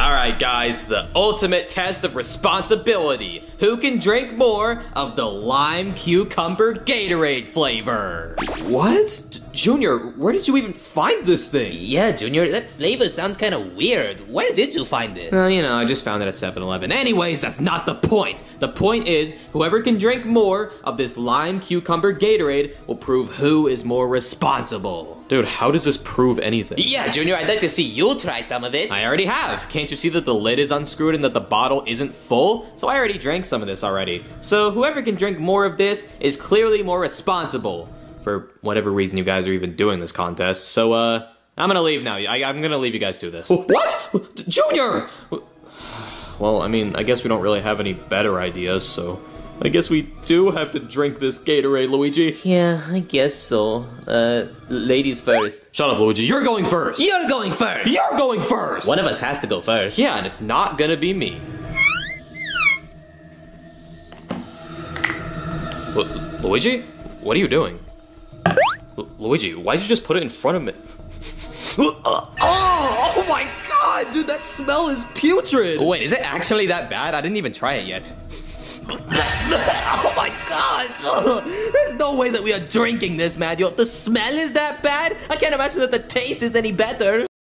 Alright, guys, the ultimate test of responsibility. Who can drink more of the lime cucumber Gatorade flavor? What? J- Junior, where did you even find this thing? Yeah, Junior, that flavor sounds kind of weird. Where did you find this? Well, you know, I just found it at 7 Eleven. Anyways, that's not the point. The point is, whoever can drink more of this lime cucumber Gatorade will prove who is more responsible. Dude, how does this prove anything? Yeah, Junior, I'd like to see you try some of it. I already have. Can't you see that the lid is unscrewed and that the bottle isn't full? So I already drank some of this already. So whoever can drink more of this is clearly more responsible. For whatever reason you guys are even doing this contest. So, uh, I'm gonna leave now. I, I'm gonna leave you guys do this. What? Junior! Well, I mean, I guess we don't really have any better ideas, so I guess we do have to drink this Gatorade, Luigi. Yeah, I guess so. Uh, ladies first. Shut up, Luigi. You're going first. You're going first! You're going first. One of us has to go first. Yeah, and it's not gonna be me. Luigi? What are you doing? Lu- Luigi, why'd you just put it in front of me? oh, oh my god, dude, that smell is putrid. Wait, is it actually that bad? I didn't even try it yet. oh my god! There's no way that we are drinking this, Manuel. The smell is that bad? I can't imagine that the taste is any better.